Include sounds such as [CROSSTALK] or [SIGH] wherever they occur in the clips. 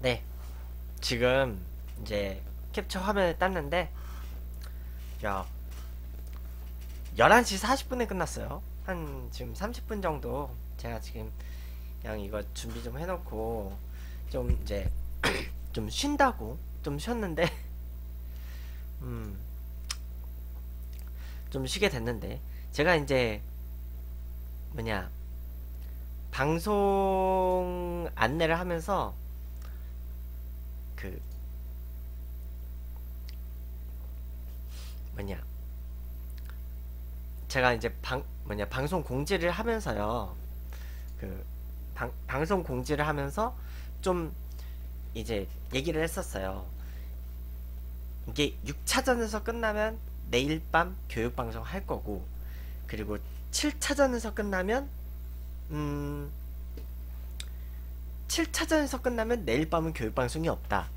네. 지금 이제 캡처 화면을 땄는데 야 11시 40분에 끝났어요. 한 지금 30분 정도 제가 지금 그냥 이거 준비 좀 해놓고 좀 이제 [CLEARS THROAT] 좀 쉰다고 좀 쉬었는데 [LAUGHS] 음. 좀 쉬게 됐는데 제가 이제 뭐냐 방송 안내를 하면서 그 뭐냐. 제가 이제 방 뭐냐 방송 공지를 하면서요. 그 방, 방송 공지를 하면서 좀 이제 얘기를 했었어요. 이게 6차전에서 끝나면 내일 밤 교육 방송 할 거고 그리고 7차전에서 끝나면 음 7차전에서 끝나면 내일 밤은 교육 방송이 없다.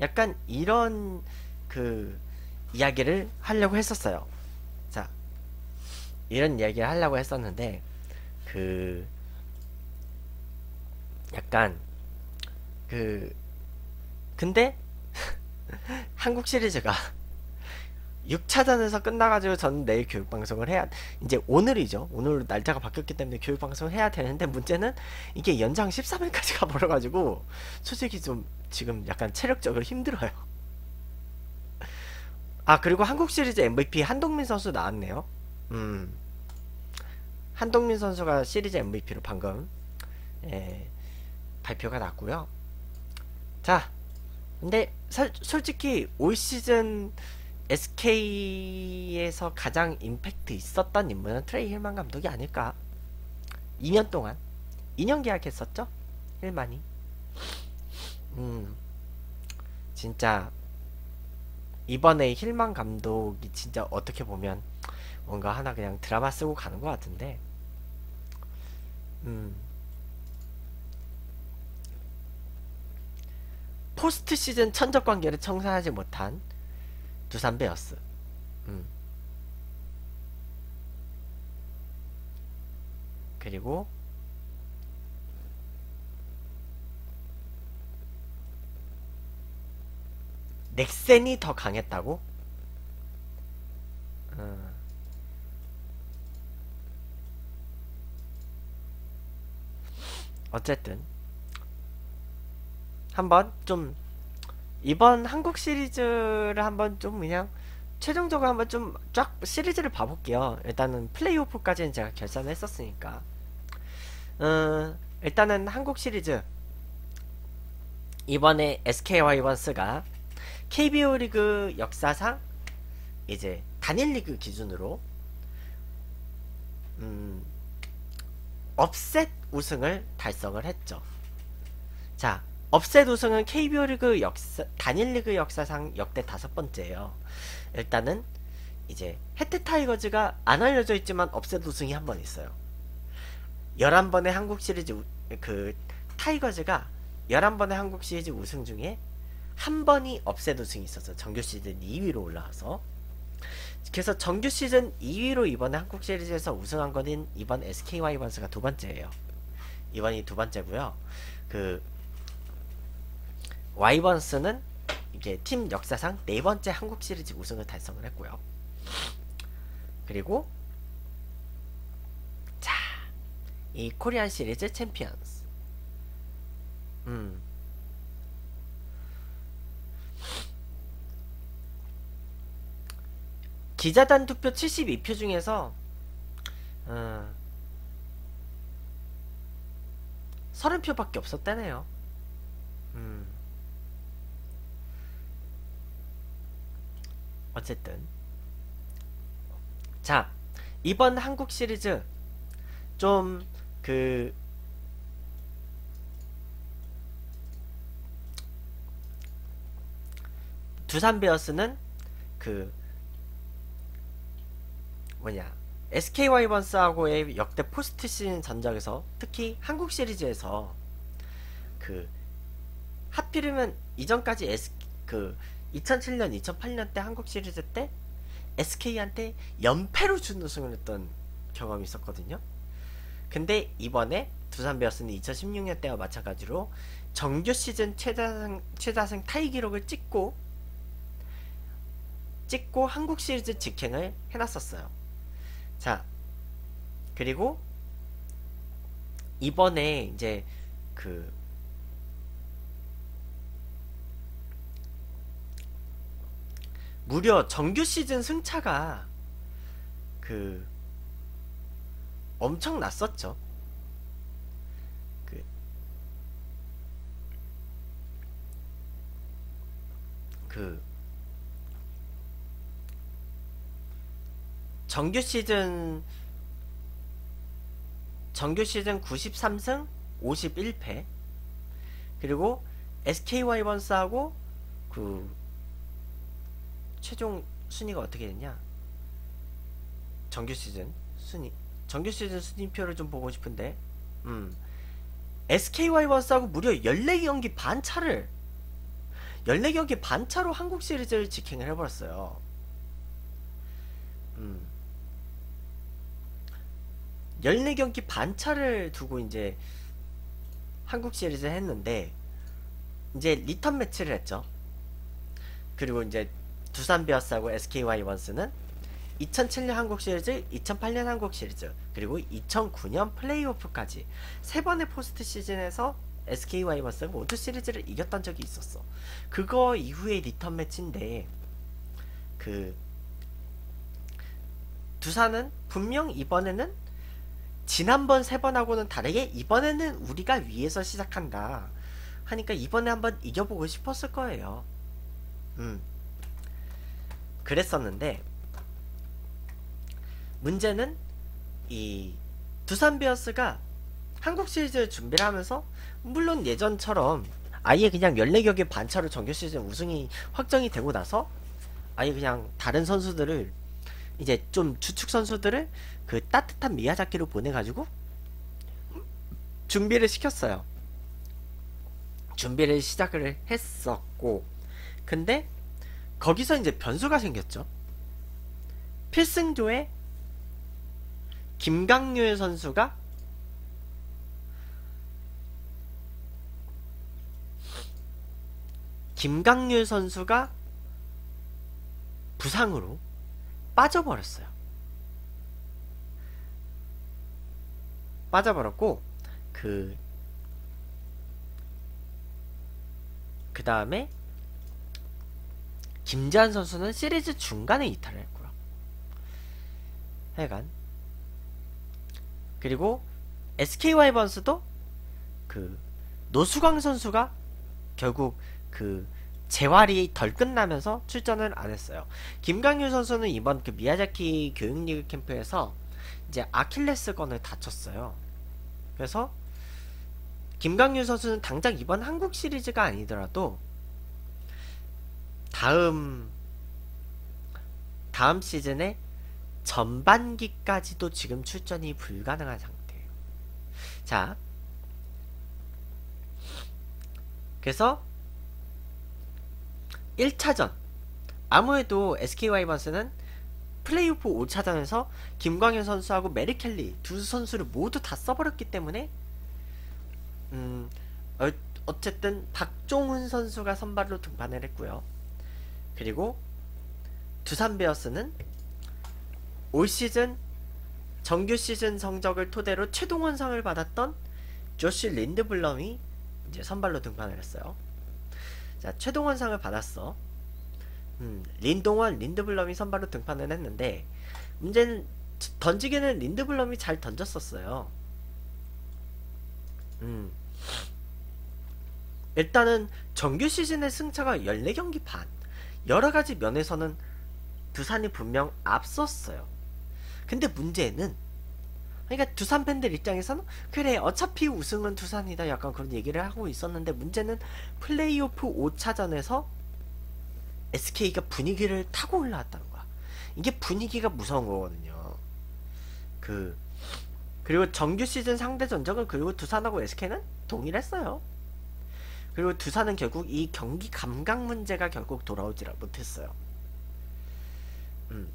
약간 이런 그 이야기를 하려고 했었어요. 자, 이런 이야기를 하려고 했었는데 그 약간 그 근데 [LAUGHS] 한국 시리즈가 [LAUGHS] 6차전에서 끝나가지고 저는 내일 교육방송을 해야 이제 오늘이죠 오늘 날짜가 바뀌었기 때문에 교육방송을 해야 되는데 문제는 이게 연장 13일까지 가버려가지고 솔직히 좀 지금 약간 체력적으로 힘들어요. 아 그리고 한국 시리즈 MVP 한동민 선수 나왔네요. 음. 한동민 선수가 시리즈 MVP로 방금 예, 발표가 났고요. 자 근데 사, 솔직히 올 시즌 SK에서 가장 임팩트 있었던 인물은 트레이 힐만 감독이 아닐까? 2년 동안? 2년 계약했었죠? 힐만이 음 진짜 이번에 힐만 감독이 진짜 어떻게 보면 뭔가 하나 그냥 드라마 쓰고 가는 것 같은데 음 포스트 시즌 천적 관계를 청산하지 못한 두산 베어스. 음. 그리고 넥센이 더 강했다고? 음. 어쨌든 한번 좀 이번 한국 시리즈를 한번 좀 그냥 최종적으로 한번 좀 쫙 시리즈를 봐볼게요. 일단은 플레이오프까지는 제가 결산을 했었으니까. 음, 일단은 한국 시리즈 이번에 SK 와이번스가 KBO 리그 역사상 이제 단일 리그 기준으로 음, 업셋 우승을 달성을 했죠. 자, 업셋 우승은 KBO 리그 역사 단일 리그 역사상 역대 다섯 번째예요. 일단은 이제 해태 타이거즈가 안 알려져 있지만 업셋 우승이 한 번 있어요. 11번의 한국 시리즈 우, 그 타이거즈가 11번의 한국 시리즈 우승 중에 한 번이 업셋 우승이 있었어요. 정규 시즌 2위로 올라와서. 그래서 정규 시즌 2위로 이번에 한국 시리즈에서 우승한 거는 이번 SK 와이번스가 두 번째예요. 이번이 두 번째고요. 그 와이번스는 이게 팀 역사상 네 번째 한국 시리즈 우승을 달성을 했고요. 그리고 자, 이 코리안 시리즈 챔피언스. 음. 기자단 투표 72표 중에서 어, 30표밖에 없었다네요. 음. 어쨌든 자 이번 한국 시리즈 좀 그 두산 베어스는 그 뭐냐 SK 와이번스하고의 역대 포스트 시즌 전적에서 특히 한국 시리즈에서 그 하필이면 이전까지 S 그 2007년, 2008년 때 한국 시리즈 때 SK한테 연패로 준우승을 했던 경험이 있었거든요. 근데 이번에 두산 베어스는 2016년 때와 마찬가지로 정규 시즌 최다승 최다승 타이 기록을 찍고 찍고 한국 시리즈 직행을 해놨었어요. 자 그리고 이번에 이제 그 무려 정규 시즌 승차가 그 엄청 났었죠. 그, 그 정규 시즌 정규 시즌 93승 51패. 그리고 SK 와이번스하고 그 최종 순위가 어떻게 됐냐? 정규 시즌 순위 정규 시즌 순위표를 좀 보고 싶은데 음. SK 와이번스하고 무려 14경기 반 차를 14경기 반 차로 한국 시리즈를 직행을 해버렸어요. 음 14경기 반 차를 두고 이제 한국 시리즈 했는데 이제 리턴 매치를 했죠. 그리고 이제 두산 베어스하고 SK 와이번스는 2007년 한국 시리즈, 2008년 한국 시리즈, 그리고 2009년 플레이오프까지 세 번의 포스트 시즌에서 SK 와이번스가 모두 시리즈를 이겼던 적이 있었어. 그거 이후에 리턴 매치인데 그 두산은 분명 이번에는 지난번 세 번하고는 다르게 이번에는 우리가 위에서 시작한다. 하니까 이번에 한번 이겨보고 싶었을 거예요. 음. 그랬었는데 문제는 이 두산 베어스가 한국 시리즈 준비를 하면서 물론 예전처럼 아예 그냥 14경기 반차로 정규 시즌 우승이 확정이 되고 나서 아예 그냥 다른 선수들을 이제 좀 주축 선수들을 그 따뜻한 미야자키로 보내가지고 준비를 시켰어요. 준비를 시작을 했었고 근데 거기서 이제 변수가 생겼죠. 필승조에 김강률 선수가 김강률 선수가 부상으로 빠져버렸어요. 빠져버렸고 그 그 다음에 김재한 선수는 시리즈 중간에 이탈을 했고요. 하여간 그리고 SK 와이번스도 그 노수광 선수가 결국 그 재활이 덜 끝나면서 출전을 안 했어요. 김강유 선수는 이번 그 미야자키 교육리그 캠프에서 이제 아킬레스건을 다쳤어요. 그래서 김강유 선수는 당장 이번 한국 시리즈가 아니더라도 다음 다음 시즌에 전반기까지도 지금 출전이 불가능한 상태예요. 자, 그래서 1차전 아무래도 SK 와이번스는 플레이오프 5차전에서 김광현 선수하고 메리 켈리 두 선수를 모두 다 써버렸기 때문에 음 어, 어쨌든 박종훈 선수가 선발로 등판을 했고요. 그리고 두산 베어스는 올 시즌 정규 시즌 성적을 토대로 최동원상을 받았던 조시 린드블럼이 이제 선발로 등판을 했어요. 자, 최동원상을 받았어. 음, 린동원, 린드블럼이 선발로 등판을 했는데 문제는 던지기는 린드블럼이 잘 던졌었어요. 음. 일단은 정규 시즌의 승차가 14경기 반. 여러 가지 면에서는 두산이 분명 앞섰어요. 근데 문제는 그러니까 두산 팬들 입장에서는 그래 어차피 우승은 두산이다 약간 그런 얘기를 하고 있었는데 문제는 플레이오프 5차전에서 SK가 분위기를 타고 올라왔다는 거야. 이게 분위기가 무서운 거거든요. 그 그리고 정규 시즌 상대 전적은 그리고 두산하고 SK는 동일했어요. 그리고 두산은 결국 이 경기 감각 문제가 결국 돌아오지 못했어요. 음.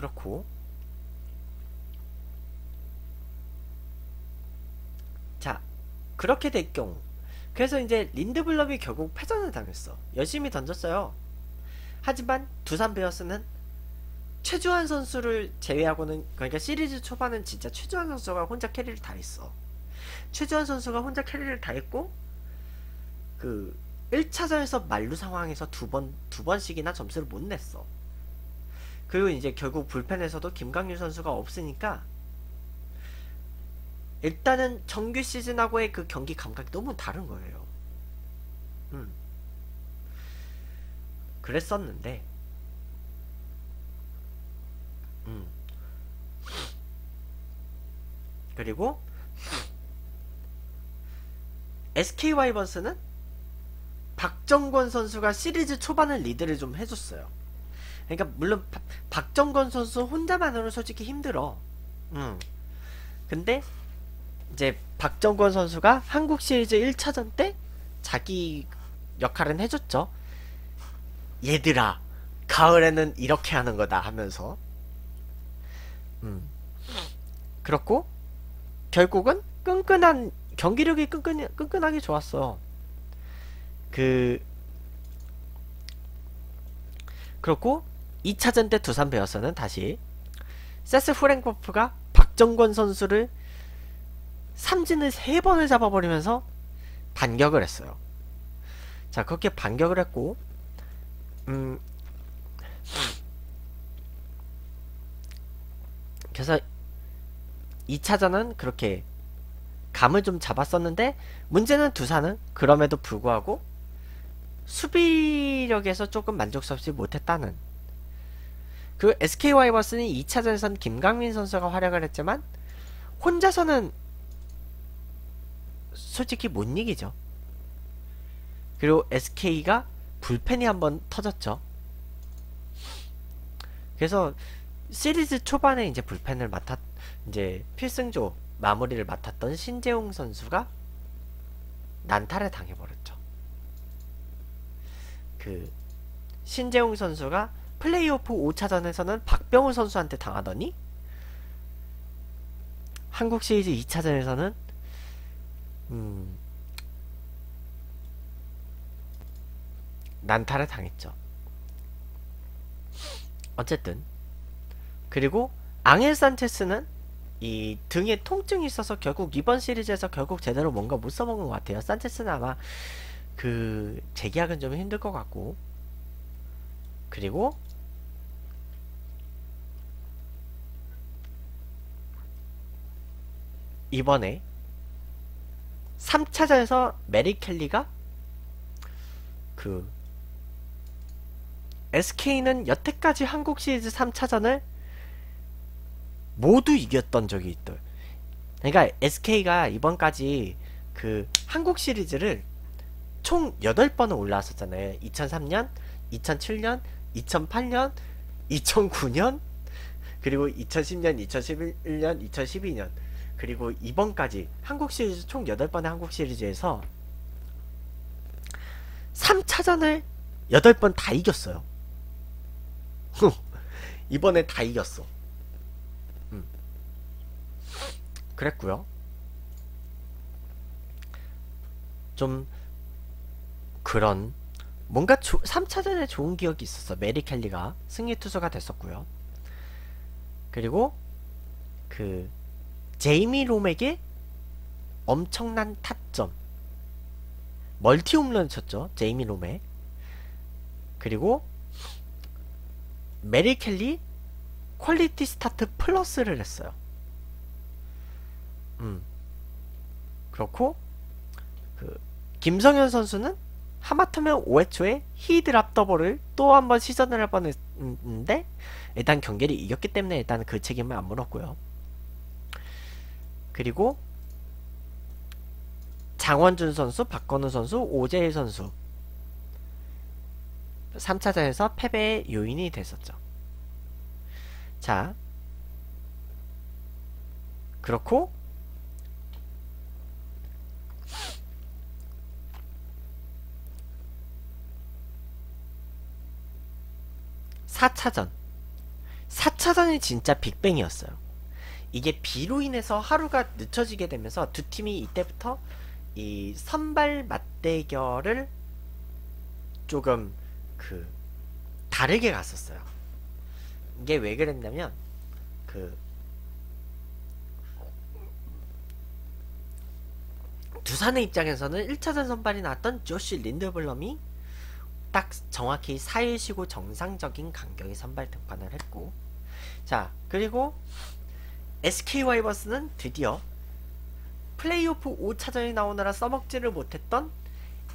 그렇고 자, 그렇게 될 경우. 그래서 이제 린드블럼이 결국 패전을 당했어. 열심히 던졌어요. 하지만 두산 베어스는 최주환 선수를 제외하고는 그러니까 시리즈 초반은 진짜 최주환 선수가 혼자 캐리를 다 했어. 최주환 선수가 혼자 캐리를 다 했고 그 1차전에서 만루 상황에서 두 번 두 번씩이나 점수를 못 냈어. 그리고 이제 결국 불펜에서도 김강률 선수가 없으니까 일단은 정규 시즌하고의 그 경기 감각이 너무 다른 거예요. 음. 그랬었는데, 음. 그리고 SK 와이번스는 박정권 선수가 시리즈 초반을 리드를 좀 해줬어요. 그러니까 물론 바, 박정권 선수 혼자만으로 솔직히 힘들어. 음. 근데 이제 박정권 선수가 한국 시리즈 1차전 때 자기 역할은 해줬죠. 얘들아, 가을에는 이렇게 하는 거다 하면서. 음. 그렇고, 결국은 끈끈한, 경기력이 끈끈, 끈끈하게 좋았어. 그, 그렇고, 2차전 때 두산 베어스는 다시, 세스 프랭코프가 박정권 선수를 삼진을 세 번을 잡아버리면서 반격을 했어요. 자, 그렇게 반격을 했고, 음, 그래서 2차전은 그렇게 감을 좀 잡았었는데, 문제는 두산은 그럼에도 불구하고 수비력에서 조금 만족스럽지 못했다는. 그 SK 와이버스는 2차전에선 김강민 선수가 활약을 했지만, 혼자서는 솔직히 못 이기죠. 그리고 SK가 불펜이 한번 터졌죠. 그래서 시리즈 초반에 이제 불펜을 맡았 이제 필승조 마무리를 맡았던 신재웅 선수가 난타를 당해버렸죠. 그 신재웅 선수가 플레이오프 5차전에서는 박병호 선수한테 당하더니 한국 시리즈 2차전에서는 음, 난타를 당했죠. 어쨌든 그리고 앙헬 산체스는 이 등에 통증이 있어서 결국 이번 시리즈에서 결국 제대로 뭔가 못 써먹은 것 같아요. 산체스는 아마 그 재계약은 좀 힘들 것 같고 그리고 이번에 3차전에서 메리 켈리가 그 SK는 여태까지 한국 시리즈 3차전을 모두 이겼던 적이 있더. 그러니까 SK가 이번까지 그 한국 시리즈를 총 8번을 올라왔었잖아요. 2003년, 2007년, 2008년, 2009년, 그리고 2010년, 2011년, 2012년. 그리고 이번까지 한국 시리즈 총 8번의 한국 시리즈에서 3차전을 8번 다 이겼어요. 이번에 다 이겼어. 음. 그랬고요. 좀 그런 뭔가 조, 3차전에 좋은 기억이 있었어. 메리 켈리가 승리 투수가 됐었고요. 그리고 그 제이미 로맥의 엄청난 타점. 멀티 홈런 쳤죠 제이미 로맥. 그리고 메릴 켈리 퀄리티 스타트 플러스를 했어요. 음. 그렇고 그 김성현 선수는 하마터면 5회 초에 he dropped the ball을 또 한 번 시전을 할 뻔했는데 일단 경기를 이겼기 때문에 일단 그 책임을 안 물었고요 그리고 장원준 선수, 박건우 선수, 오재일 선수 3차전에서 패배의 요인이 됐었죠. 자 그렇고 사차전 4차전이 진짜 빅뱅이었어요. 이게 비로 인해서 하루가 늦춰지게 되면서 두 팀이 이때부터 이 선발 맞대결을 조금 그 다르게 갔었어요. 이게 왜 그랬냐면 그 두산의 입장에서는 1차전 선발이 나왔던 조시 린드블럼이 딱 정확히 4일 쉬고 정상적인 간격의 선발 등판을 했고 자 그리고 SK 와이버스는 드디어 플레이오프 5차전이 나오느라 써먹지를 못했던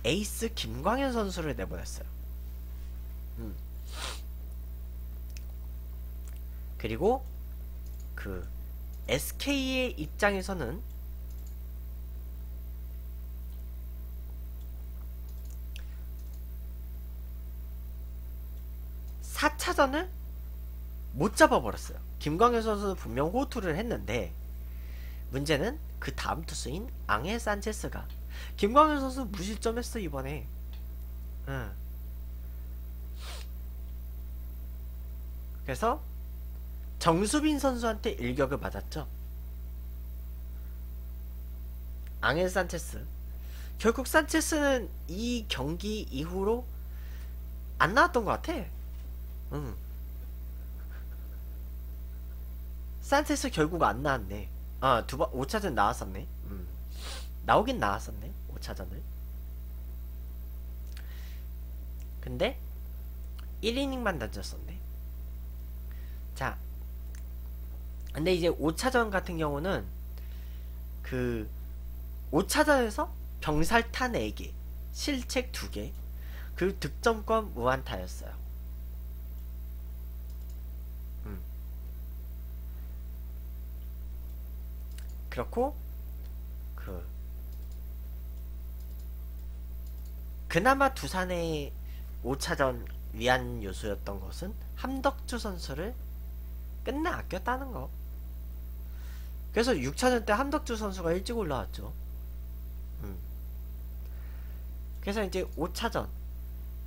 에이스 김광현 선수를 내보냈어요. 음. 그리고 그 SK의 입장에서는 4차전을 못 잡아버렸어요. 김광현 선수는 분명 호투를 했는데 문제는 그 다음 투수인 앙헬 산체스가 김광현 선수 무실점했어 이번에. 응. 그래서 정수빈 선수한테 일격을 맞았죠. 앙헬 산체스. 결국 산체스는 이 경기 이후로 안 나왔던 것 같아. 응. 산체스 결국 안 나왔네. 아, 두 번, 5차전 나왔었네. 음. 나오긴 나왔었네. 5차전을. 근데, 1이닝만 던졌었네. 자. 근데 이제 5차전 같은 경우는, 그, 5차전에서 병살타 4개, 실책 2개, 그리고 득점권 무안타였어요. 그렇고 그 그나마 두산의 5차전 위안 요소였던 것은 함덕주 선수를 끝내 아꼈다는 거. 그래서 6차전 때 함덕주 선수가 일찍 올라왔죠. 음. 그래서 이제 5차전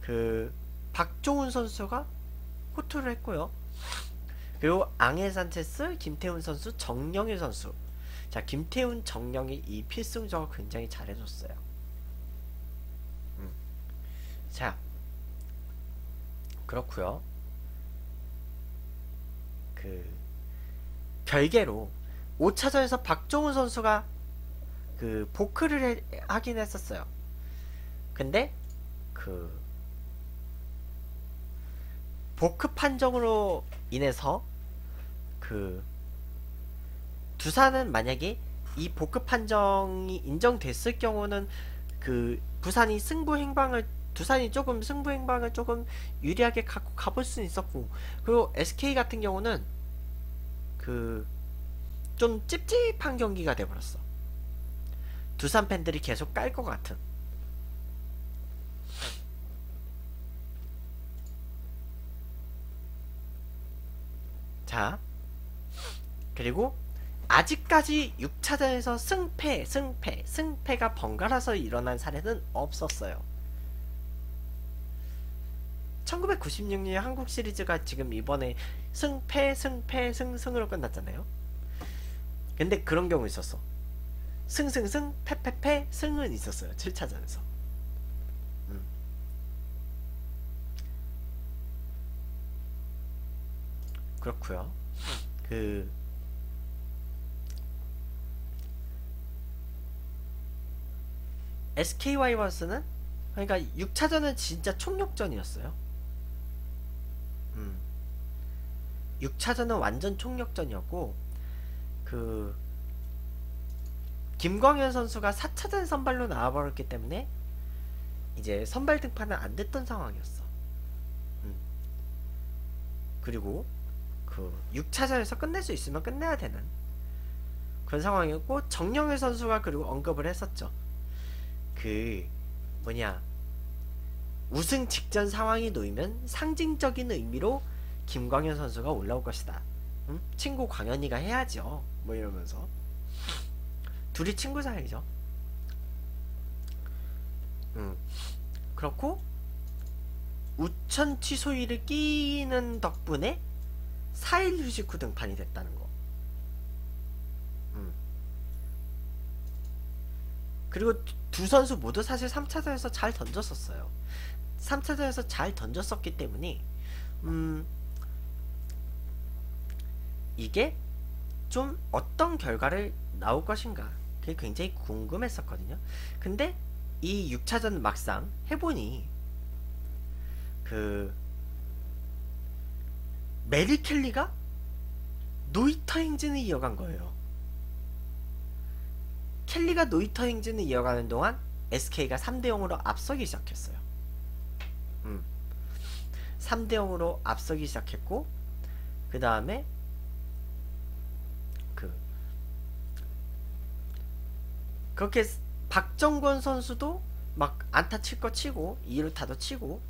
그 박종훈 선수가 호투를 했고요. 그리고 앙헬 산체스, 김태훈 선수, 정영일 선수 자 김태훈 정령이 이 필승적을 굉장히 잘해줬어요. 음. 자 그렇고요. 그 별개로 5차전에서 박종훈 선수가 그 보크를 해, 하긴 했었어요. 근데 그 보크 판정으로 인해서 그 두산은 만약에 이 복급 판정이 인정됐을 경우는 그 부산이 승부 행방을 두산이 조금 승부 행방을 조금 유리하게 갖고 가볼 수 있었고 그리고 SK 같은 경우는 그 좀 찝찝한 경기가 돼버렸어. 두산 팬들이 계속 깔 것 같은. 자, 그리고 아직까지 6차전에서 승패, 승패, 승패가 번갈아서 일어난 사례는 없었어요. 1996년 한국 시리즈가 지금 이번에 승패, 승패, 승승으로 끝났잖아요. 근데 그런 경우 있었어. 승승승, 패패패, 승은 있었어요. 7차전에서. 음. 그렇고요. 그 SK 와이번스는 그러니까 6차전은 진짜 총력전이었어요. 음. 6차전은 완전 총력전이었고 그 김광현 선수가 4차전 선발로 나와버렸기 때문에 이제 선발 등판은 안 됐던 상황이었어. 음. 그리고 그 6차전에서 끝낼 수 있으면 끝내야 되는 그런 상황이었고 정영일 선수가 그리고 언급을 했었죠. 그 뭐냐 우승 직전 상황이 놓이면 상징적인 의미로 김광현 선수가 올라올 것이다. 응? 친구 광현이가 해야죠. 뭐 이러면서 둘이 친구 사이죠. 음. 그렇고 우천 취소일을 끼는 덕분에 4일 휴식 후 등판이 됐다는 거. 음. 그리고 두- 두 선수 모두 사실 3차전에서 잘 던졌었어요. 3차전에서 잘 던졌었기 때문에 음 이게 좀 어떤 결과를 나올 것인가 그게 굉장히 궁금했었거든요. 근데 이 6차전 막상 해보니 그 메릴 켈리가 no-hitter 행진을 이어간 거예요. 켈리가 no-hitter 행진을 이어가는 동안 SK가 3대 0으로 앞서기 시작했어요. 음. 3대 0으로 앞서기 시작했고 그 다음에 그 그렇게 스- 박정권 선수도 막 안타 칠 거 치고 2루타도 치고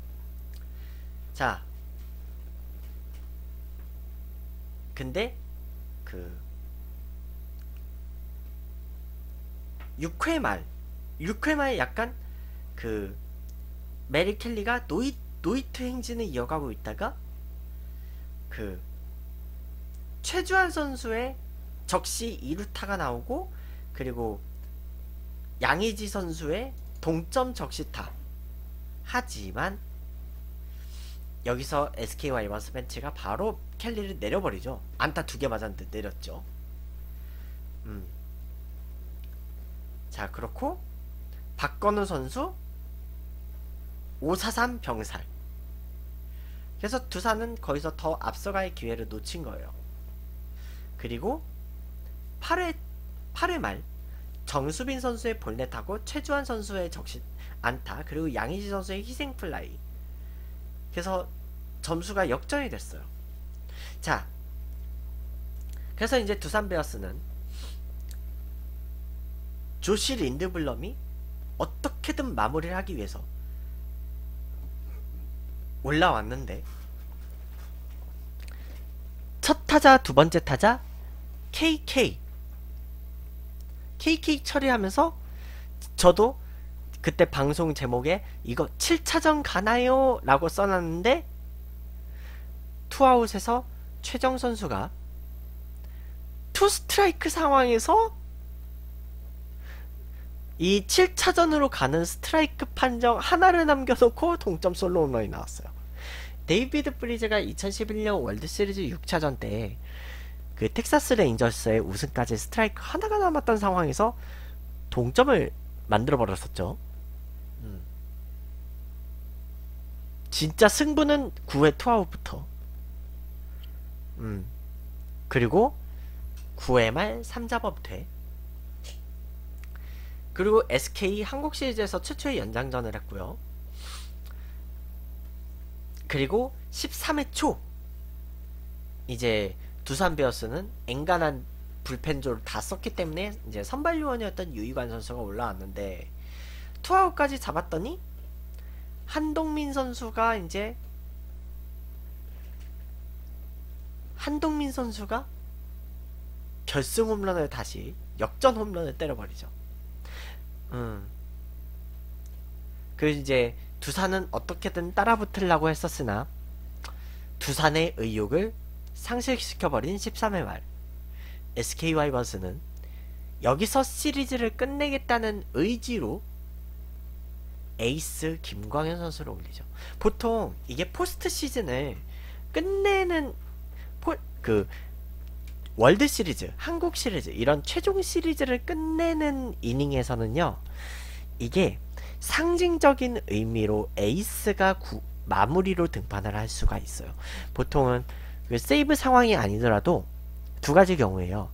자 근데 그 6회 말. 6회 말 약간 그 메릴 켈리가 노히 no-hit 행진을 이어가고 있다가 그 최주환 선수의 적시 2루타가 나오고 그리고 양의지 선수의 동점 적시타. 하지만 여기서 SK 와이번스 벤치가 바로 켈리를 내려버리죠. 안타 두 개 맞았는데 내렸죠. 음. 자 그렇고 박건우 선수 543 병살. 그래서 두산은 거기서 더 앞서갈 기회를 놓친 거예요. 그리고 8회 8회 말 정수빈 선수의 볼넷하고 최주환 선수의 적시 안타 그리고 양의지 선수의 희생 플라이. 그래서 점수가 역전이 됐어요. 자 그래서 이제 두산 베어스는 조시 린드블럼이 어떻게든 마무리를 하기 위해서 올라왔는데 첫 타자 두 번째 타자 KK KK 처리하면서 저도 그때 방송 제목에 이거 7차전 가나요? 라고 써놨는데 투아웃에서 최정 선수가 투 스트라이크 상황에서 이 7차전으로 가는 스트라이크 판정 하나를 남겨놓고 동점 솔로 홈런이 나왔어요. 데이비드 프리즈가 2011년 월드시리즈 6차전 때 그 텍사스 레인저스의 우승까지 스트라이크 하나가 남았던 상황에서 동점을 만들어 버렸었죠. 음. 진짜 승부는 9회 투아웃부터. 음. 그리고 9회 말 3자범퇴. 그리고 SK 한국 시리즈에서 최초의 연장전을 했고요. 그리고 13회 초 이제 두산 베어스는 앵간한 불펜조를 다 썼기 때문에 이제 선발 요원이었던 유이관 선수가 올라왔는데 투아웃까지 잡았더니 한동민 선수가 이제 한동민 선수가 결승 홈런을 다시 역전 홈런을 때려버리죠. 음. 그 이제 두산은 어떻게든 따라붙으려고 했었으나 두산의 의욕을 상실시켜버린 13회 말 SK 와이번스는 여기서 시리즈를 끝내겠다는 의지로 에이스 김광현 선수를 올리죠. 보통 이게 포스트 시즌을 끝내는 포, 그 월드 시리즈, 한국 시리즈 이런 최종 시리즈를 끝내는 이닝에서는요. 이게 상징적인 의미로 에이스가 구, 마무리로 등판을 할 수가 있어요. 보통은 그 세이브 상황이 아니더라도 두 가지 경우에요.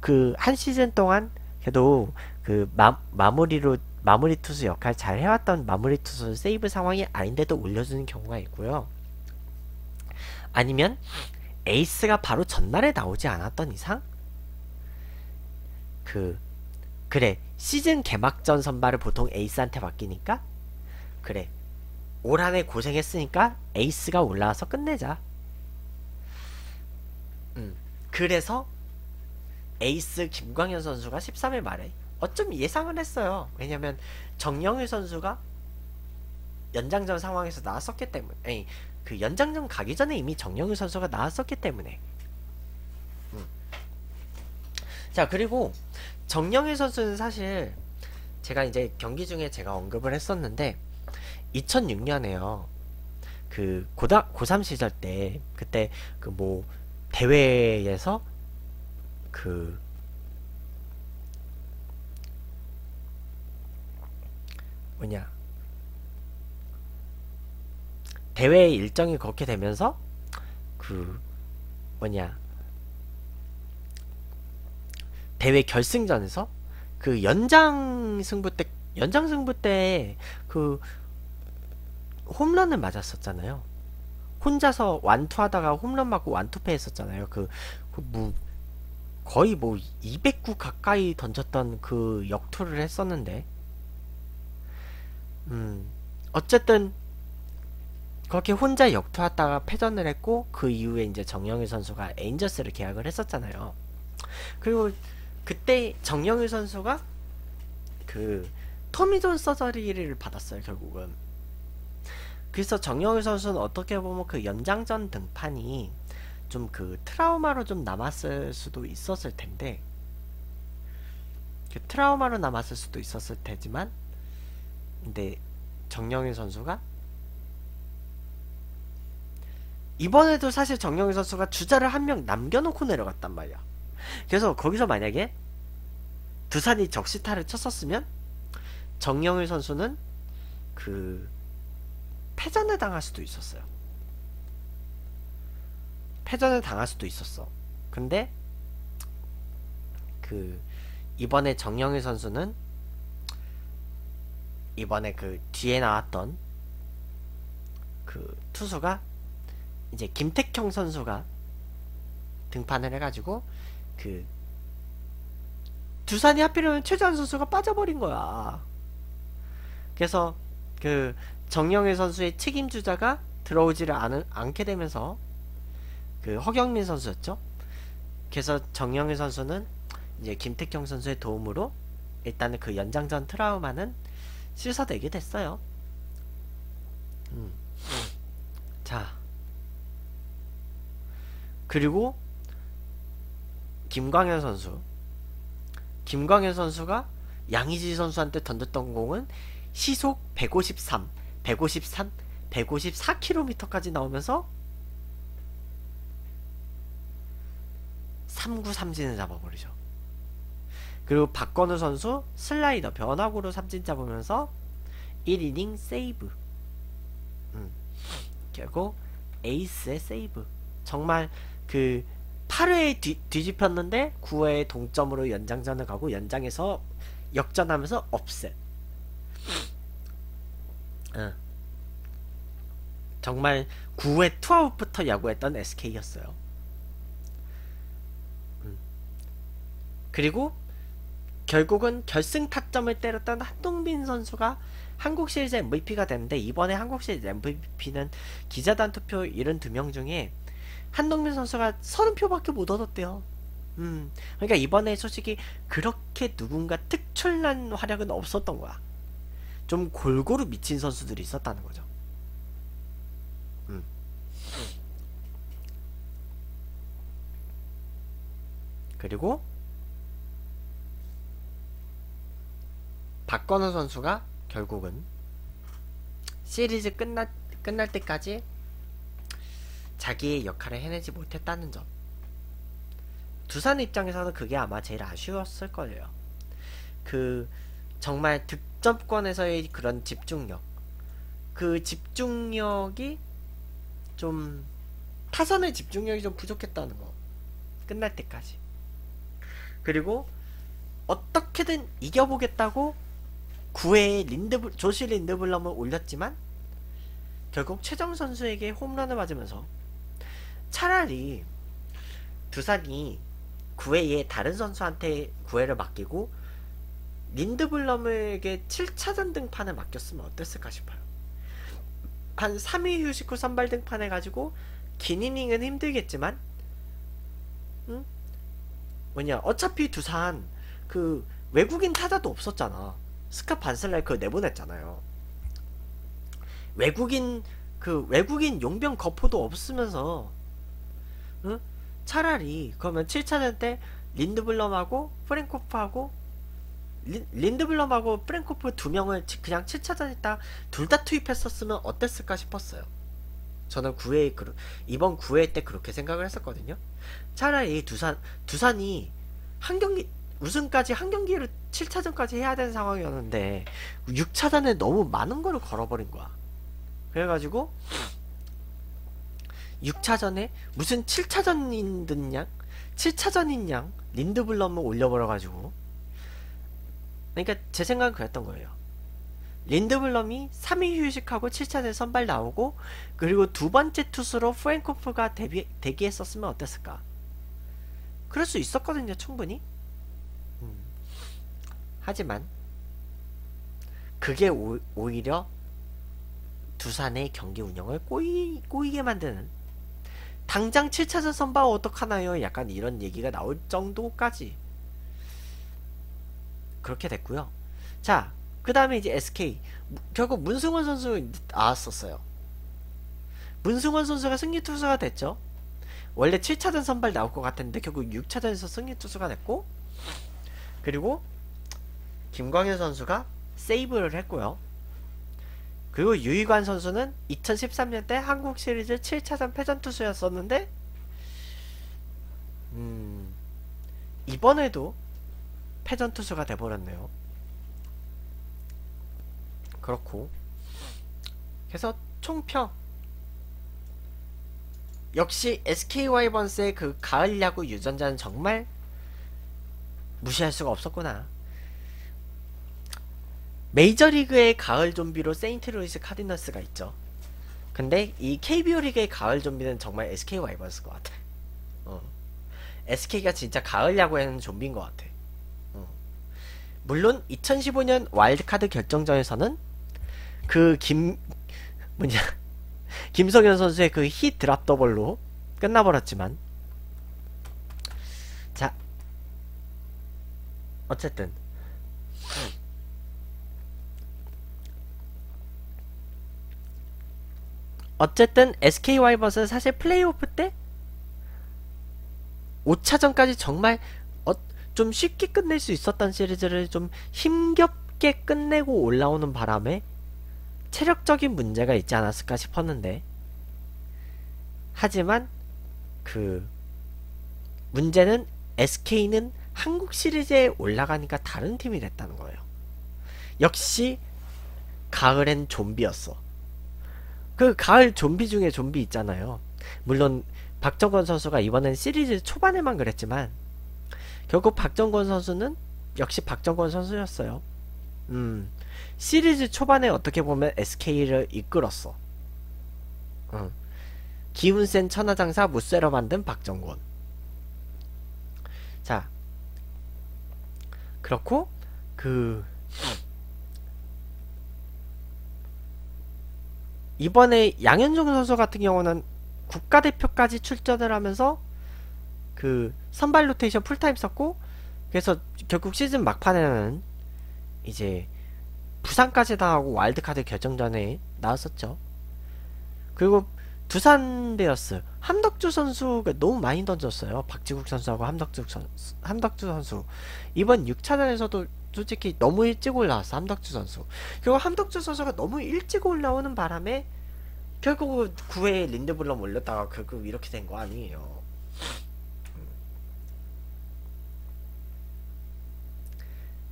그 한 시즌 동안 그래도 그 마, 마무리로 마무리 투수 역할 잘 해왔던 마무리 투수 세이브 상황이 아닌데도 올려주는 경우가 있고요. 아니면 에이스가 바로 전날에 나오지 않았던 이상 그 그래 시즌 개막전 선발을 보통 에이스한테 맡기니까 그래 올 한해 고생했으니까 에이스가 올라와서 끝내자. 음 그래서 에이스 김광현 선수가 13회 말에 어쩜 예상을 했어요. 왜냐면 정영일 선수가 연장전 상황에서 나왔었기 때문에 아니, 그 연장전 가기 전에 이미 정영일 선수가 나왔었기 때문에 음. 자 그리고 정영일 선수는 사실 제가 이제 경기 중에 제가 언급을 했었는데 2006년에요. 그 고다 고3 시절 때 그때 그 뭐 대회에서 그 뭐냐 대회 일정이 그렇게 되면서 그 뭐냐 대회 결승전에서 그 연장 승부 때 연장 승부 때 그 홈런을 맞았었잖아요. 혼자서 완투하다가 홈런 맞고 완투패 했었잖아요. 그, 그 뭐, 거의 뭐 200구 가까이 던졌던 그 역투를 했었는데, 음, 어쨌든, 그렇게 혼자 역투하다가 패전을 했고, 그 이후에 이제 정영일 선수가 에인저스를 계약을 했었잖아요. 그리고 그때 정영일 선수가 그 토미존 서저리를 받았어요, 결국은. 그래서 정영일 선수는 어떻게 보면 그 연장전 등판이 좀 그 트라우마로 좀 남았을 수도 있었을 텐데 그 트라우마로 남았을 수도 있었을 테지만 근데 정영일 선수가 이번에도 사실 정영일 선수가 주자를 한 명 남겨놓고 내려갔단 말이야. 그래서 거기서 만약에 두산이 적시타를 쳤었으면 정영일 선수는 그 패전을 당할 수도 있었어요. 패전을 당할 수도 있었어. 근데 그 이번에 정영일 선수는 이번에 그 뒤에 나왔던 그 투수가 이제 김택형 선수가 등판을 해가지고 그 두산이 하필이면 최재환 선수가 빠져버린 거야. 그래서 그 정영일 선수의 책임 주자가 들어오지를 않, 않게 되면서 그 허경민 선수였죠. 그래서 정영일 선수는 이제 김택형 선수의 도움으로 일단은 그 연장전 트라우마는 씻어내게 됐어요. 음. 자 그리고 김광현 선수 김광현 선수가 양희지 선수한테 던졌던 공은 시속 153, 153, 154km까지 나오면서 3구 삼진을 잡아버리죠. 그리고 박건우 선수 슬라이더 변화구로 삼진 잡으면서 1이닝 세이브. 음. 결국 에이스의 세이브. 정말 그 8회에 뒤, 뒤집혔는데 9회에 동점으로 연장전을 가고 연장에서 역전하면서 업셋. 어. 정말 9회 투아웃부터 야구했던 SK였어요. 음. 그리고 결국은 결승 타점을 때렸던 한동빈 선수가 한국 시리즈 MVP가 됐는데 이번에 한국 시리즈 MVP는 기자단 투표 72명 중에 한동민 선수가 30표밖에 못 얻었대요. 음, 그러니까 이번에 솔직히 그렇게 누군가 특출난 활약은 없었던 거야. 좀 골고루 미친 선수들이 있었다는 거죠. 음. 그리고 박건우 선수가 결국은 시리즈 끝날 끝날 때까지 자기의 역할을 해내지 못했다는 점. 두산 입장에서는 그게 아마 제일 아쉬웠을 거예요. 그 정말 득점권에서의 그런 집중력. 그 집중력이 좀 타선의 집중력이 좀 부족했다는 거. 끝날 때까지. 그리고 어떻게든 이겨보겠다고 9회에 린드 조시 린드블럼을 올렸지만 결국 최정 선수에게 홈런을 맞으면서 차라리 두산이 9회에 다른 선수한테 9회를 맡기고 린드블럼에게 7차전 등판을 맡겼으면 어땠을까 싶어요. 한 3위 휴식 후 선발 등판 해 가지고 긴 이닝은 힘들겠지만 응? 뭐냐 어차피 두산 그 외국인 타자도 없었잖아. 스카 반슬라이크 내보냈잖아요. 외국인 그 외국인 용병 거포도 없으면서 응? 차라리 그러면 7차전 때 린드블럼하고 프랭코프하고 린, 린드블럼하고 프랭코프 두 명을 치- 그냥 7차전 했다 둘 다 투입했었으면 어땠을까 싶었어요. 저는 9회 그 이번 9회 때 그렇게 생각을 했었거든요. 차라리 두산 두산이 한 경기 우승까지 한 경기를 7차전까지 해야 되는 상황이었는데 6차전에 너무 많은 거를 걸어버린 거야. 그래가지고 6차전에 무슨 7차전인 듯냥 7차전인 양 린드블럼을 올려버려가지고 그러니까 제 생각은 그랬던 거예요. 린드블럼이 3위 휴식하고 7차전 선발 나오고 그리고 두 번째 투수로 프랭코프가 데뷔, 대기했었으면 어땠을까? 그럴 수 있었거든요, 충분히. 음. 하지만 그게 오, 오히려 두산의 경기 운영을 꼬이, 꼬이게 만드는 당장 7차전 선발 어떡하나요? 약간 이런 얘기가 나올 정도까지 그렇게 됐고요. 자, 그 다음에 이제 SK 결국 문승원 선수 나왔었어요. 문승원 선수가 승리 투수가 됐죠. 원래 7차전 선발 나올 것 같았는데 결국 6차전에서 승리 투수가 됐고 그리고 김광현 선수가 세이브를 했고요. 그리고 유희관 선수는 2013년 때 한국 시리즈 7차전 패전 투수였었는데 음, 이번에도 패전 투수가 돼버렸네요. 그렇고 그래서 총평 역시 SK 와이번스의 그 가을 야구 유전자는 정말 무시할 수가 없었구나. 메이저리그의 가을 좀비로 세인트루이스 카디너스가 있죠. 근데 이 KBO 리그의 가을 좀비는 정말 SK 와이번스 것 같아. 어. SK가 진짜 가을 야구에는 좀비인 것 같아. 어. 물론 2015년 와일드카드 결정전에서는 그 김 뭐냐 [LAUGHS] 김성현 선수의 그 he drop the ball로 끝나버렸지만 자 어쨌든 어쨌든 SK 와이번스는 사실 플레이오프 때 5차전까지 정말 어, 좀 쉽게 끝낼 수 있었던 시리즈를 좀 힘겹게 끝내고 올라오는 바람에 체력적인 문제가 있지 않았을까 싶었는데 하지만 그 문제는 SK는 한국 시리즈에 올라가니까 다른 팀이 됐다는 거예요. 역시 가을엔 좀비였어. 그 가을 좀비 중에 좀비 있잖아요. 물론 박정권 선수가 이번엔 시리즈 초반에만 그랬지만 결국 박정권 선수는 역시 박정권 선수였어요. 음. 시리즈 초반에 어떻게 보면 SK를 이끌었어. 응. 기운 센 천하장사 무쇠로 만든 박정권. 자, 그렇고 그 이번에 양현종 선수 같은 경우는 국가대표까지 출전을 하면서 그 선발 로테이션 풀타임 썼고 그래서 결국 시즌 막판에는 이제 부상까지 당하고 와일드카드 결정전에 나왔었죠. 그리고 두산 베어스 함덕주 선수가 너무 많이 던졌어요. 박치국 선수하고 함덕주 선수, 함덕주 선수 이번 6차전에서도 솔직히 너무 일찍 올라왔어 함덕주 선수. 그리고 함덕주 선수가 너무 일찍 올라오는 바람에 결국 9회에 린드블럼 올렸다가 결국 이렇게 된 거 아니에요.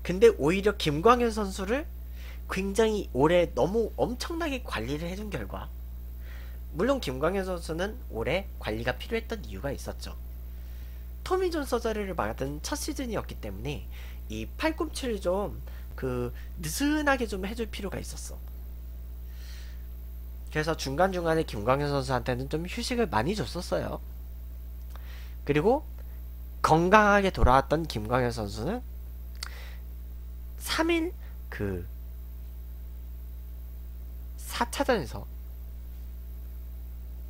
근데 오히려 김광현 선수를 굉장히 올해 너무 엄청나게 관리를 해준 결과 물론 김광현 선수는 올해 관리가 필요했던 이유가 있었죠. 토미존 서저리를 받은 첫 시즌이었기 때문에 이 팔꿈치를 좀 그 느슨하게 좀 해줄 필요가 있었어. 그래서 중간중간에 김광현 선수한테는 좀 휴식을 많이 줬었어요. 그리고 건강하게 돌아왔던 김광현 선수는 3일 그 4차전에서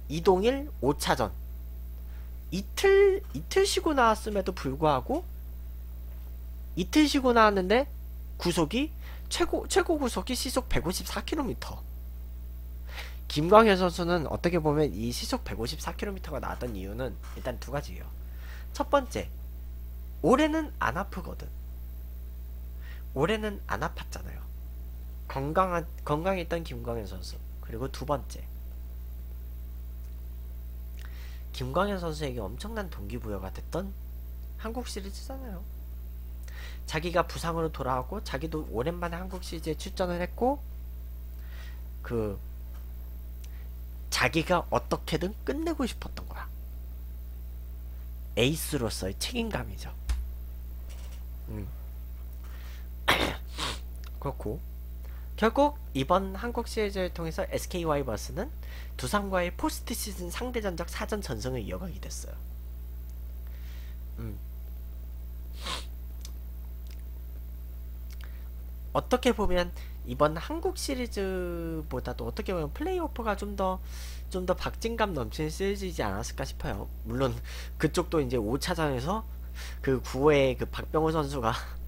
이동일 5차전 이틀 이틀 쉬고 나왔음에도 불구하고 이틀 쉬고 나왔는데 구속이 최고 최고 구속이 시속 154km. 김광현 선수는 어떻게 보면 이 시속 154km가 나왔던 이유는 일단 두 가지예요. 첫 번째, 올해는 안 아프거든. 올해는 안 아팠잖아요. 건강한 건강했던 김광현 선수 그리고 두 번째 김광현 선수에게 엄청난 동기부여가 됐던 한국 시리즈잖아요. 자기가 부상으로 돌아왔고 자기도 오랜만에 한국 시리즈에 출전을 했고 그 자기가 어떻게든 끝내고 싶었던 거야. 에이스로서의 책임감이죠. 음. [COUGHS] 그렇고 결국 이번 한국 시리즈를 통해서 SK 와이버스는 두산과의 포스트 시즌 상대 전적 4전 전승을 이어가게 됐어요. 음. 어떻게 보면 이번 한국 시리즈보다도 어떻게 보면 플레이오프가 좀 더 좀 더 박진감 넘치는 시리즈이지 않았을까 싶어요. 물론 그쪽도 이제 5차전에서 그 9회 그 박병호 선수가 [LAUGHS]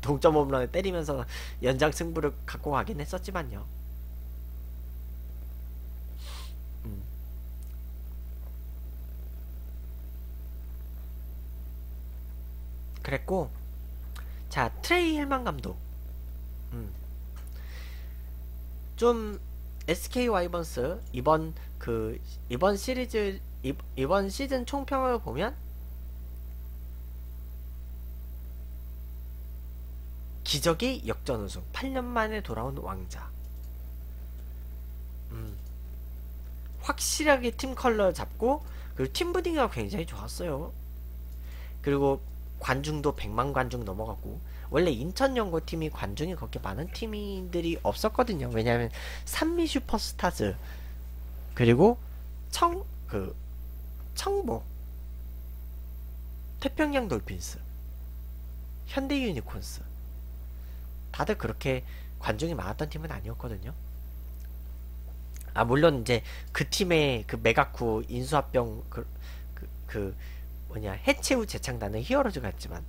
동점 홈런을 때리면서 연장 승부를 갖고 가긴 했었지만요. 음. 그랬고 자 트레이 힐만 감독 음. 좀 SK 와이번스 이번 그 이번 시리즈 이, 이번 시즌 총평을 보면 기적의 역전 우승 8년 만에 돌아온 왕자 음. 확실하게 팀 컬러 잡고 그리고 팀 부딩이 굉장히 좋았어요 그리고 관중도 100만 관중 넘어갔고 원래 인천 연고팀이 관중이 그렇게 많은 팀들이 없었거든요. 왜냐하면 산미 슈퍼스타즈 그리고 청 그 청보 태평양 돌핀스 현대 유니콘스 다들 그렇게 관중이 많았던 팀은 아니었거든요. 아 물론 이제 그 팀의 그 매각 후 인수합병 그, 그, 그 뭐냐 해체 후 재창단은 히어로즈가 있지만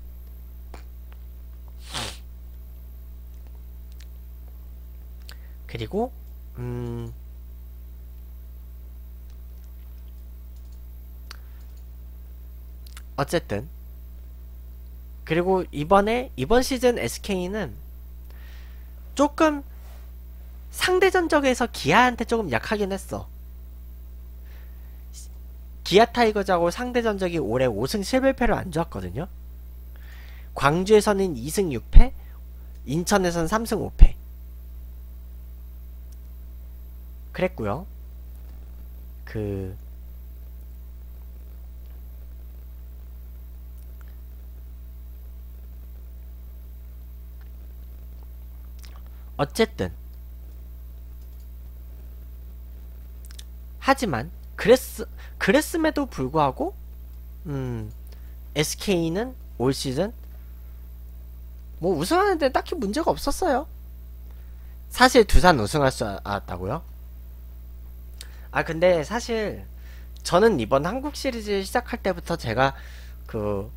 그리고 음 어쨌든 그리고 이번에 이번 시즌 SK는 조금 상대 전적에서 기아한테 조금 약하긴 했어. 기아 타이거즈하고 상대 전적이 올해 5승 11패로 안 좋았거든요. 광주에서는 2승 6패, 인천에서는 3승 5패. 그랬고요. 그 어쨌든 하지만 그랬 그랬음에도 불구하고 음 SK는 올 시즌 뭐 우승하는 데 딱히 문제가 없었어요. 사실 두산 우승할 수 알았다고요? 아 근데 사실 저는 이번 한국 시리즈 시작할 때부터 제가 그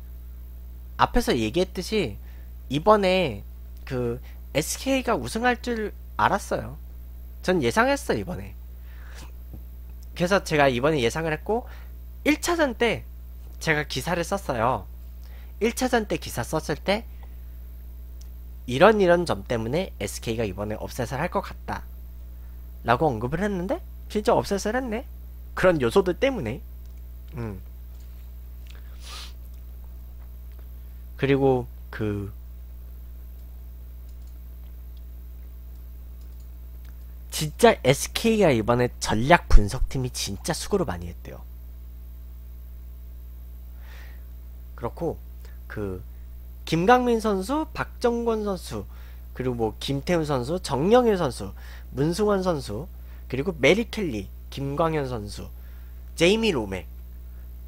앞에서 얘기했듯이 이번에 그 SK가 우승할 줄 알았어요. 전 예상했어 이번에. 그래서 제가 이번에 예상을 했고 1차전 때 제가 기사를 썼어요. 1차전 때 기사 썼을 때 이런 이런 점 때문에 SK가 이번에 업셋을 할 것 같다. 라고 언급을 했는데 진짜 업셋을 했네. 그런 요소들 때문에. 음. 그리고 그 진짜 SK가 이번에 전략 분석팀이 진짜 수고를 많이 했대요. 그렇고 그 김강민 선수, 박정권 선수, 그리고 뭐 김태훈 선수, 정영일 선수, 문승원 선수, 그리고 메리 켈리, 김광현 선수, 제이미 로맥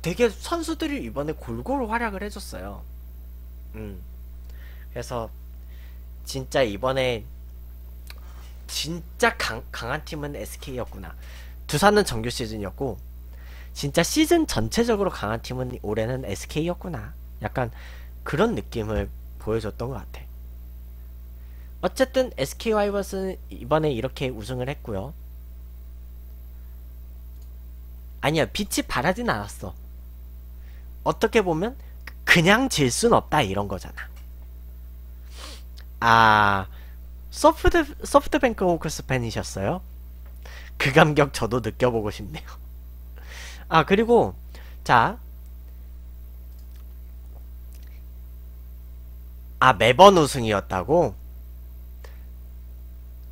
되게 선수들이 이번에 골고루 활약을 해줬어요. 음. 그래서 진짜 이번에 진짜 강, 강한 팀은 SK였구나. 두산은 정규 시즌이었고 진짜 시즌 전체적으로 강한 팀은 올해는 SK였구나. 약간 그런 느낌을 보여줬던 것 같아. 어쨌든 SK 와이버스는 이번에 이렇게 우승을 했고요. 아니야 빛이 바라진 않았어 어떻게 보면 그냥 질 순 없다 이런 거잖아 아, 소프트, 소프트뱅크 호크스 팬이셨어요? 그 감격 저도 느껴보고 싶네요. [LAUGHS] 아, 그리고, 자. 아, 매번 우승이었다고?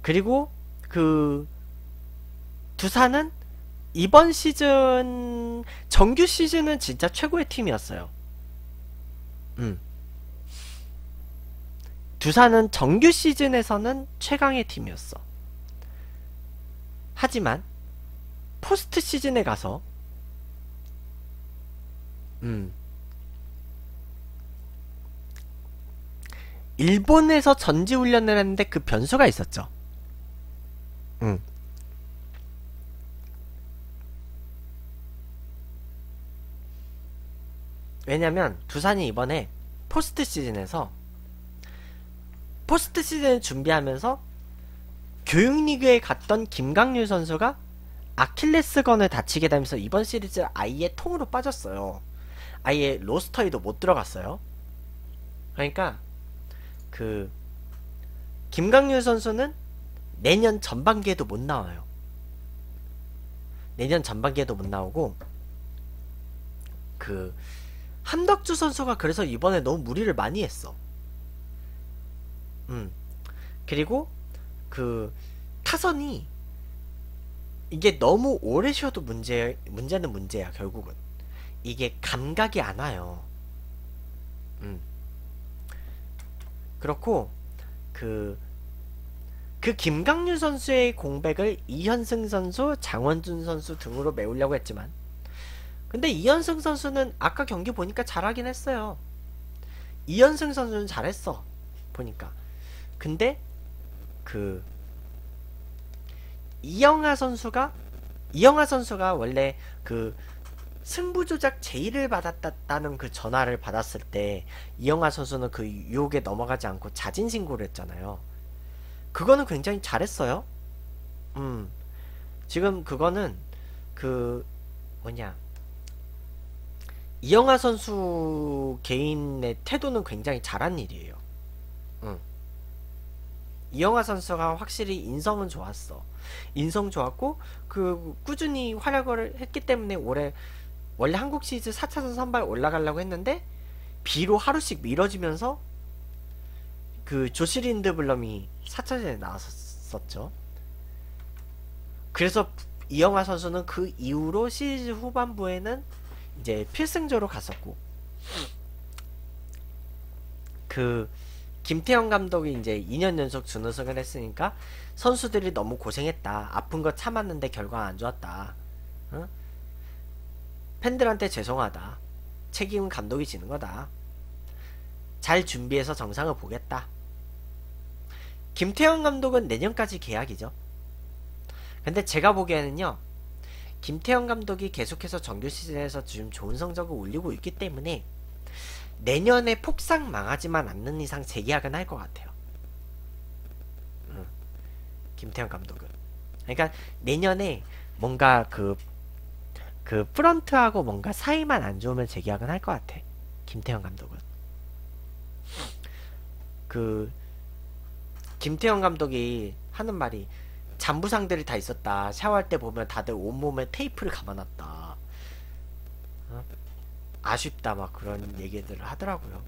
그리고, 그, 두산은 이번 시즌, 정규 시즌은 진짜 최고의 팀이었어요. 음. 두산은 정규 시즌에서는 최강의 팀이었어. 하지만 포스트 시즌에 가서 음 일본에서 전지 훈련을 했는데 그 변수가 있었죠. 음. 왜냐면 두산이 이번에 포스트 시즌에서 포스트 시즌을 준비하면서 교육리그에 갔던 김강률 선수가 아킬레스건을 다치게 되면서 이번 시리즈 아예 통으로 빠졌어요. 아예 로스터에도 못 들어갔어요. 그러니까 그 김강률 선수는 내년 전반기에도 못 나와요. 내년 전반기에도 못 나오고 그 한덕주 선수가 그래서 이번에 너무 무리를 많이 했어. 음. 그리고 그 타선이 이게 너무 오래 쉬어도 문제 문제는 문제야 결국은 이게 감각이 안 와요. 음. 그렇고 그, 그 김강률 선수의 공백을 이현승 선수, 장원준 선수 등으로 메우려고 했지만 근데 이현승 선수는 아까 경기 보니까 잘하긴 했어요. 이현승 선수는 잘했어. 보니까. 근데 그 이영하 선수가 이영하 선수가 원래 그 승부조작 제의를 받았다는 그 전화를 받았을 때 이영하 선수는 그 유혹에 넘어가지 않고 자진 신고를 했잖아요. 그거는 굉장히 잘했어요. 음. 지금 그거는 그 뭐냐 이영하 선수 개인의 태도는 굉장히 잘한 일이에요. 응. 이영하 선수가 확실히 인성은 좋았어. 인성 좋았고 그 꾸준히 활약을 했기 때문에 올해 원래 한국 시리즈 4차전 선발 올라가려고 했는데 비로 하루씩 미뤄지면서 그 조시린드 블럼이 4차전에 나왔었죠. 그래서 이영하 선수는 그 이후로 시리즈 후반부에는 이제 필승조로 갔었고 그 김태형 감독이 이제 2년 연속 준우승을 했으니까 선수들이 너무 고생했다. 아픈 거 참았는데 결과 안 좋았다. 어? 팬들한테 죄송하다. 책임은 감독이 지는 거다. 잘 준비해서 정상을 보겠다. 김태형 감독은 내년까지 계약이죠. 근데 제가 보기에는요. 김태형 감독이 계속해서 정규 시즌에서 지금 좋은 성적을 올리고 있기 때문에 내년에 폭삭 망하지만 않는 이상 재계약은 할 것 같아요. 응. 김태형 감독은. 그러니까 내년에 뭔가 그, 그 프런트하고 뭔가 사이만 안 좋으면 재계약은 할 것 같아. 김태형 감독은. 그, 김태형 감독이 하는 말이 잔부상들이 다 있었다. 샤워할 때 보면 다들 온몸에 테이프를 감아놨다. 어? 아쉽다 막 그런 얘기들을 하더라고요.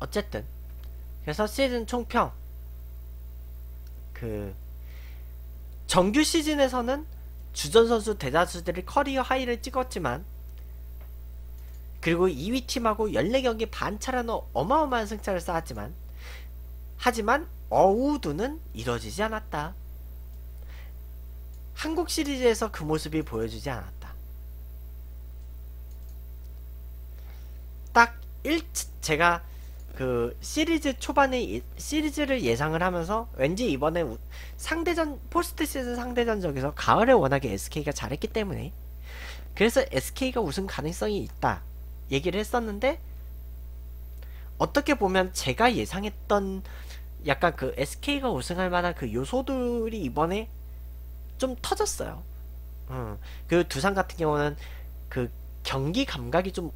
어쨌든 그래서 시즌 총평 그 정규 시즌에서는 주전 선수 대다수들이 커리어 하이를 찍었지만 그리고 2위 팀하고 14경기 반차라는 어마어마한 승차를 쌓았지만 하지만 어우두는 이뤄지지 않았다. 한국 시리즈에서 그 모습이 보여주지 않았다. 딱 1, 제가 그 시리즈 초반에 시리즈를 예상을 하면서 왠지 이번에 상대전 포스트 시즌 상대전적에서 가을에 워낙에 SK가 잘했기 때문에 그래서 SK가 우승 가능성이 있다 얘기를 했었는데 어떻게 보면 제가 예상했던 약간 그 SK가 우승할 만한 그 요소들이 이번에 좀 터졌어요. 음, 그 두산 같은 경우는 그 경기 감각이 좀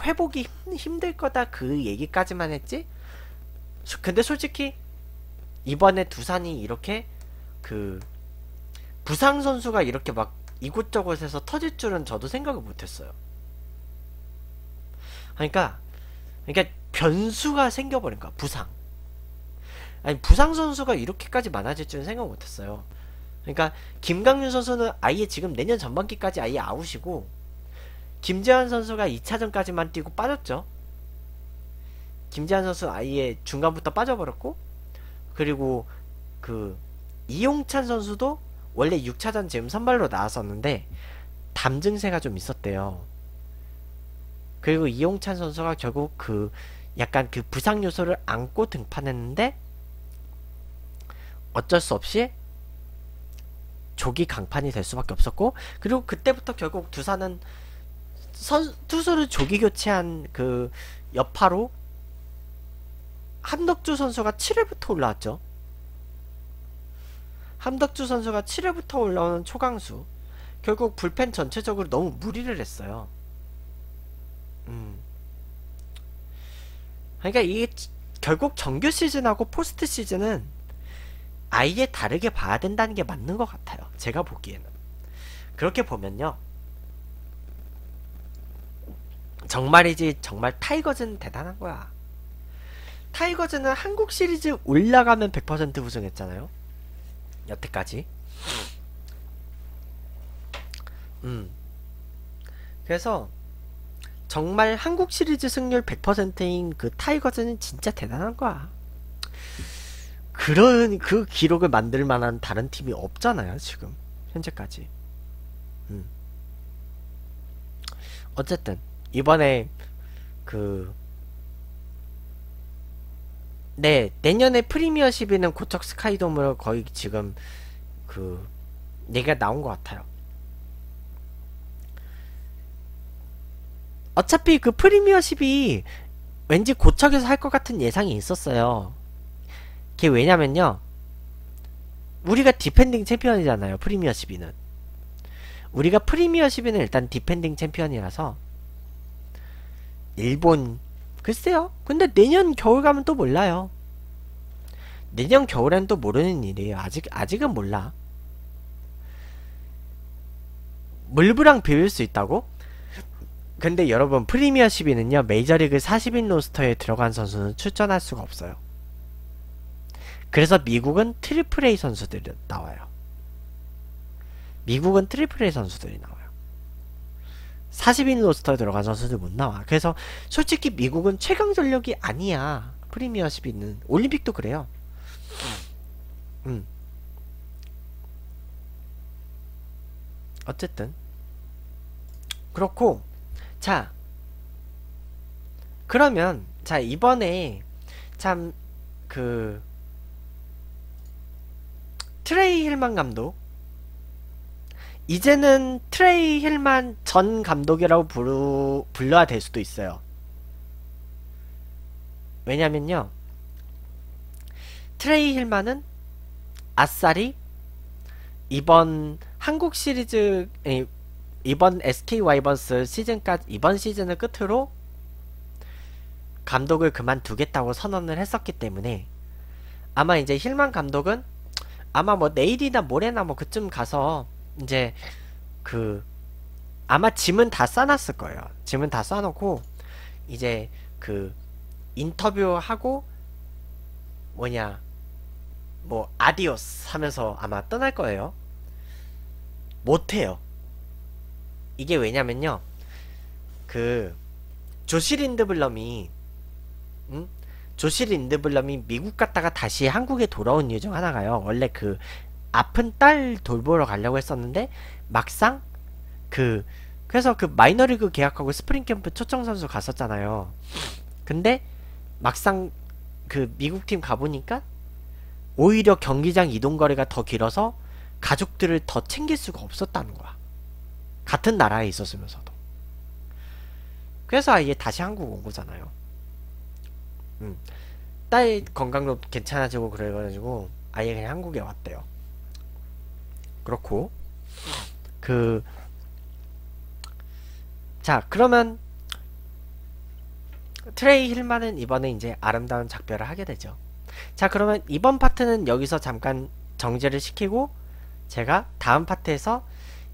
회복이 힘- 힘들 거다 그 얘기까지만 했지. 소- 근데 솔직히 이번에 두산이 이렇게 그 부상 선수가 이렇게 막 이곳저곳에서 터질 줄은 저도 생각을 못했어요. 그러니까 그러니까 변수가 생겨버린 거야 부상. 아니 부상 선수가 이렇게까지 많아질 줄은 생각 못했어요. 그러니까 김강윤 선수는 아예 지금 내년 전반기까지 아예 아웃이고 김재환 선수가 2차전까지만 뛰고 빠졌죠. 김재환 선수 아예 중간부터 빠져버렸고 그리고 그 이용찬 선수도 원래 6차전 지금 선발로 나왔었는데 담 증세가 좀 있었대요. 그리고 이용찬 선수가 결국 그 약간 그 부상 요소를 안고 등판했는데 어쩔 수 없이 조기 강판이 될 수밖에 없었고 그리고 그때부터 결국 두산은 선, 투수를 조기 교체한 그 여파로 함덕주 선수가 7회부터 올라왔죠. 함덕주 선수가 7회부터 올라오는 초강수. 결국 불펜 전체적으로 너무 무리를 했어요. 음. 그러니까 이게 지- 결국 정규 시즌하고 포스트 시즌은 아예 다르게 봐야 된다는 게 맞는 것 같아요. 제가 보기에는. 그렇게 보면요. 정말이지 정말 타이거즈는 대단한 거야. 타이거즈는 한국 시리즈 올라가면 100% 우승했잖아요. 여태까지. 음. 그래서 정말 한국 시리즈 승률 100%인 그 타이거즈는 진짜 대단한 거야. 그런 그 기록을 만들 만한 다른 팀이 없잖아요, 지금. 현재까지. 음. 어쨌든 이번에 그 네, 내년에 프리미어 12는 고척 스카이돔으로 거의 지금 그 얘기가 나온 것 같아요. 어차피 그 프리미어 12 왠지 고척에서 할 것 같은 예상이 있었어요. 그게 왜냐면요. 우리가 defending champion이잖아요. 프리미어 12는. 우리가 프리미어 12는 일단 defending champion이라서 일본 글쎄요. 근데 내년 겨울 가면 또 몰라요. 내년 겨울엔 또 모르는 일이에요. 아직 아직은 몰라. 믈브랑 비빌 수 있다고? 근데 여러분 프리미어 12는요 메이저리그 40인 roster에 들어간 선수는 출전할 수가 없어요. 그래서 미국은 Triple A 선수들이 나와요. 미국은 Triple A 선수들이 나와요. 40인 roster에 들어간 선수들 못 나와. 그래서 솔직히 미국은 최강 전력이 아니야. 프리미어 12는 올림픽도 그래요. 음. 어쨌든 그렇고 자 그러면 자 이번에 참 그 트레이 힐만 감독 이제는 트레이 힐만 전 감독이라고 부르, 불러야 될 수도 있어요. 왜냐면요. 트레이 힐만은 아싸리 이번 한국 시리즈 에, 이번 SK 와이번스 시즌까지 이번 시즌을 끝으로 감독을 그만두겠다고 선언을 했었기 때문에 아마 이제 힐만 감독은 아마 뭐 내일이나 모레나 뭐 그쯤 가서 이제 그 아마 짐은 다 싸놨을 거예요. 짐은 다 싸놓고 이제 그 인터뷰하고 뭐냐 뭐 아디오스 하면서 아마 떠날 거예요. 못해요. 이게 왜냐면요. 그 조시 린 드블럼이 음? 조시 린드블럼이 미국 갔다가 다시 한국에 돌아온 이유 중 하나가요. 원래 그 아픈 딸 돌보러 가려고 했었는데 막상 그 그래서 그 마이너리그 계약하고 스프링 캠프 초청 선수 갔었잖아요. 근데 막상 그 미국 팀 가보니까 오히려 경기장 이동 거리가 더 길어서 가족들을 더 챙길 수가 없었다는 거야. 같은 나라에 있었으면서도. 그래서 아예 다시 한국 온 거잖아요. 음. 딸 건강도 괜찮아지고 그래가지고 아예 그냥 한국에 왔대요. 그렇고 그 자, 그러면 트레이 힐만은 이번에 이제 아름다운 작별을 하게 되죠. 자, 그러면 이번 파트는 여기서 잠깐 정지를 시키고 제가 다음 파트에서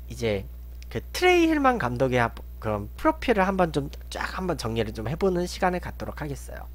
이제 그 트레이 힐만 감독의 그런 프로필을 한번 좀 쫙 한번 정리를 좀 해보는 시간을 갖도록 하겠어요.